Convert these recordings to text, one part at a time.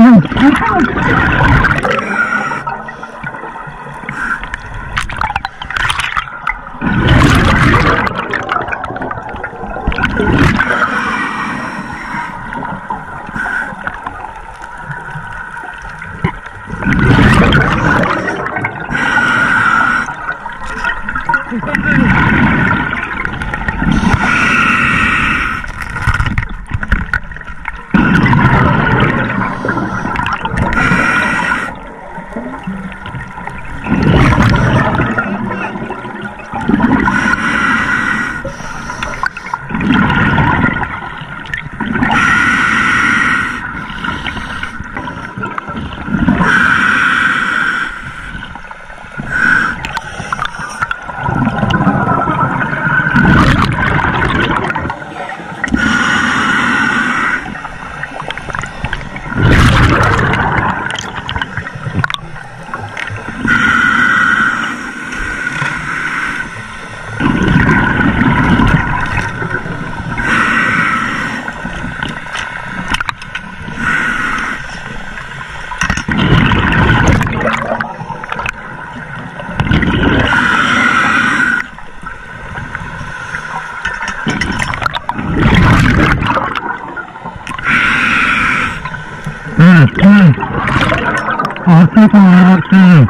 Come on, come on. Afiyet olsun.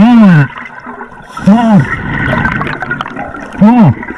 Hum. Hum. Hum.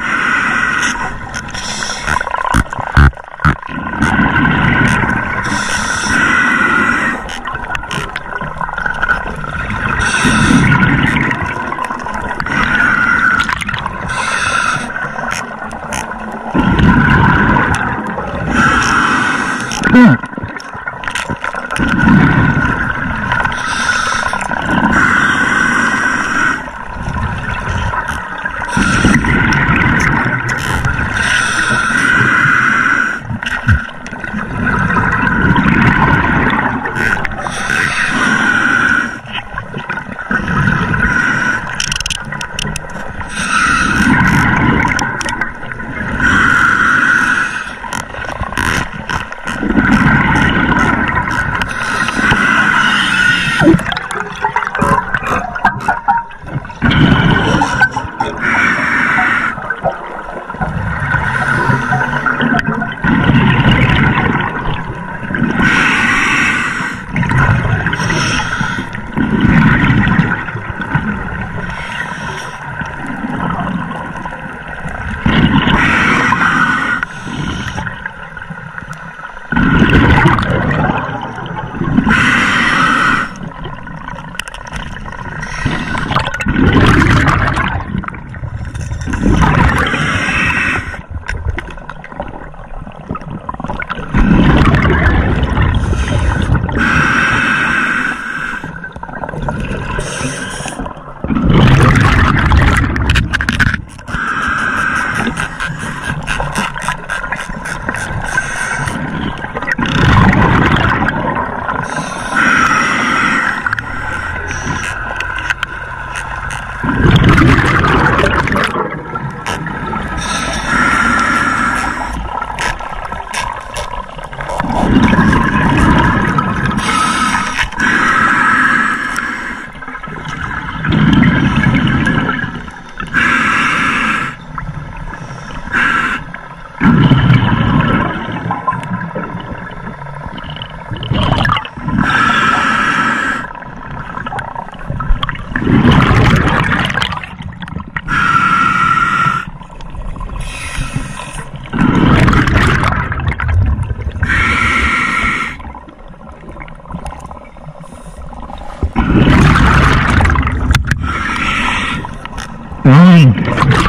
Hum.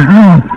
Mm-hmm.